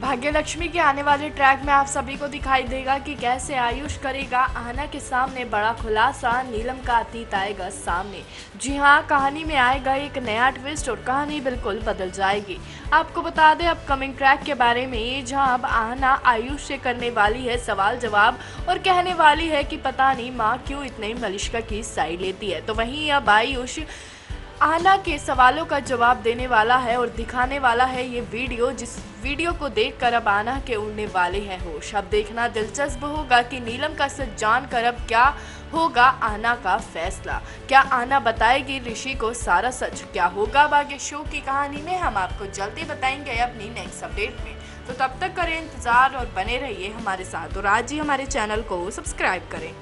भाग्यलक्ष्मी के आने वाले ट्रैक में आप सभी को दिखाई देगा कि कैसे आयुष करेगा। आहना के सामने बड़ा खुलासा, नीलम का अतीत आएगा सामने। जी हाँ कहानी में आएगा एक नया ट्विस्ट और कहानी बिल्कुल बदल जाएगी। आपको बता दें अपकमिंग ट्रैक के बारे में जहाँ अब आहना आयुष से करने वाली है सवाल जवाब और कहने वाली है कि पता नहीं माँ क्यों इतने मलिश्का की साइड लेती है। तो वहीं अब आयुष आना के सवालों का जवाब देने वाला है और दिखाने वाला है ये वीडियो, जिस वीडियो को देखकर अब आना के उड़ने वाले हैं होश। अब देखना दिलचस्प होगा कि नीलम का सच जानकर अब क्या होगा आना का फैसला। क्या आना बताएगी ऋषि को सारा सच? क्या होगा आगे शो की कहानी में? हम आपको जल्दी बताएँगे अपनी नेक्स्ट अपडेट में। तो तब तक करें इंतज़ार और बने रहिए हमारे साथ। और आज ही हमारे चैनल को सब्सक्राइब करें।